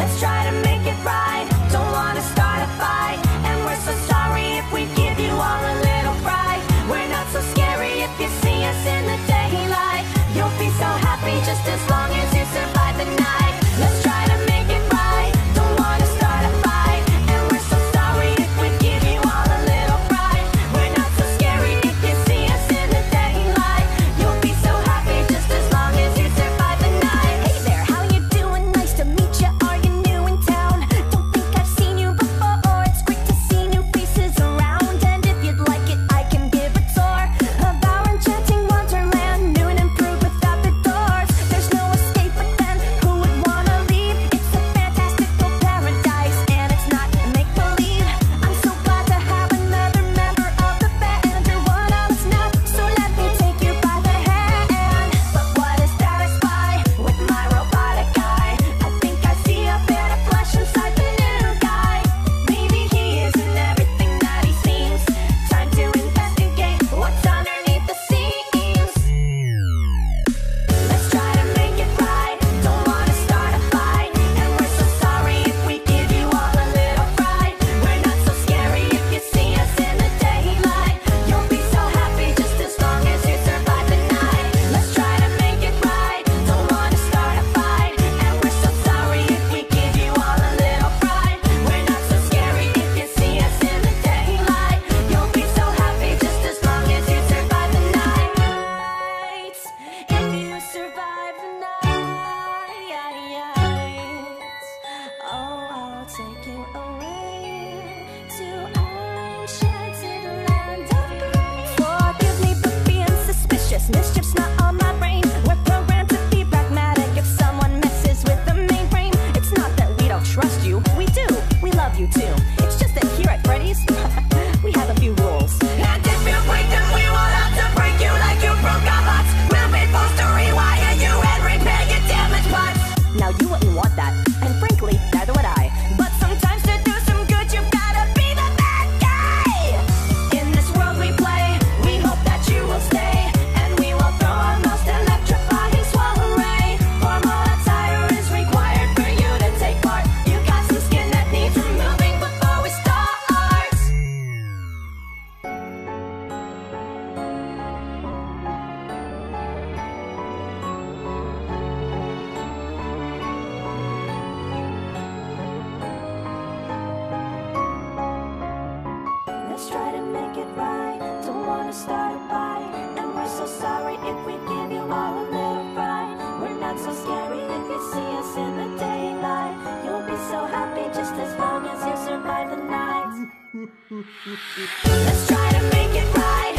Let's try to make taking over. Let's try to make it right.